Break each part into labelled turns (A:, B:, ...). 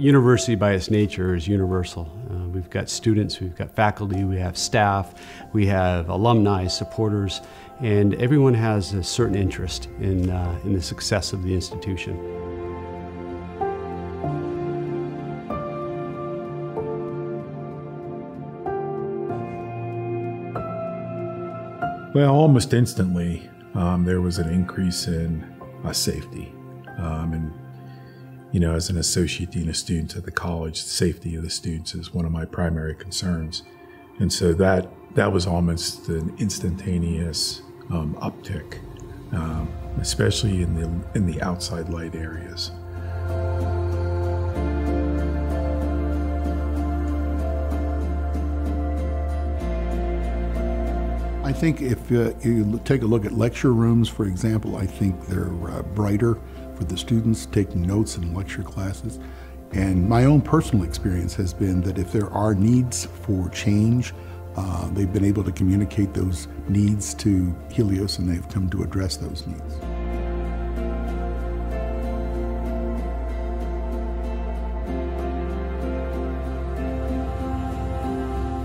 A: University by its nature is universal. Uh, we've got students, we've got faculty, we have staff, we have alumni, supporters, and everyone has a certain interest in, uh, in the success of the institution.
B: Well, almost instantly, um, there was an increase in uh, safety. Um, and, you know, as an associate dean of students at the college, the safety of the students is one of my primary concerns. And so that, that was almost an instantaneous um, uptick, um, especially in the, in the outside light areas.
C: I think if uh, you take a look at lecture rooms, for example, I think they're uh, brighter for the students taking notes in lecture classes. And my own personal experience has been that if there are needs for change, uh, they've been able to communicate those needs to Helios and they've come to address those needs.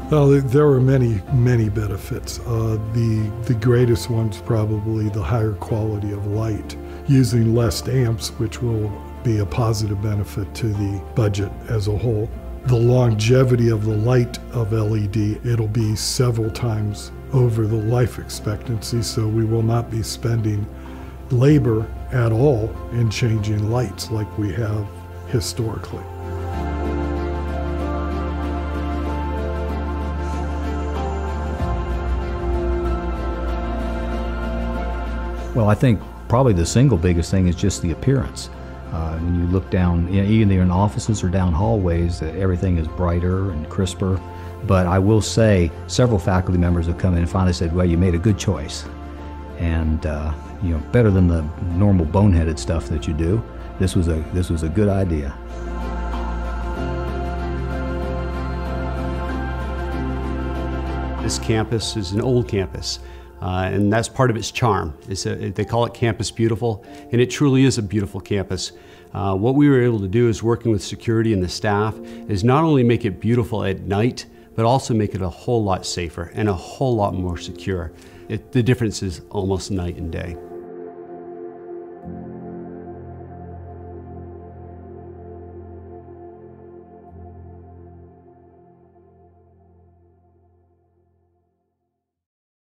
D: Well, there are many, many benefits. Uh, the, the greatest one's probably the higher quality of light, using less amps, which will be a positive benefit to the budget as a whole. The longevity of the light of LED, it'll be several times over the life expectancy, so we will not be spending labor at all in changing lights like we have historically.
E: Well, I think probably the single biggest thing is just the appearance. Uh, when you look down, you know, either in offices or down hallways, uh, everything is brighter and crisper. But I will say, several faculty members have come in and finally said, "Well, you made a good choice," and uh, you know, better than the normal boneheaded stuff that you do. This was a this was a good idea.
A: This campus is an old campus. Uh, and that's part of its charm. A, they call it Campus Beautiful, and it truly is a beautiful campus. Uh, what we were able to do is working with security and the staff is not only make it beautiful at night, but also make it a whole lot safer and a whole lot more secure. It, the difference is almost night and day.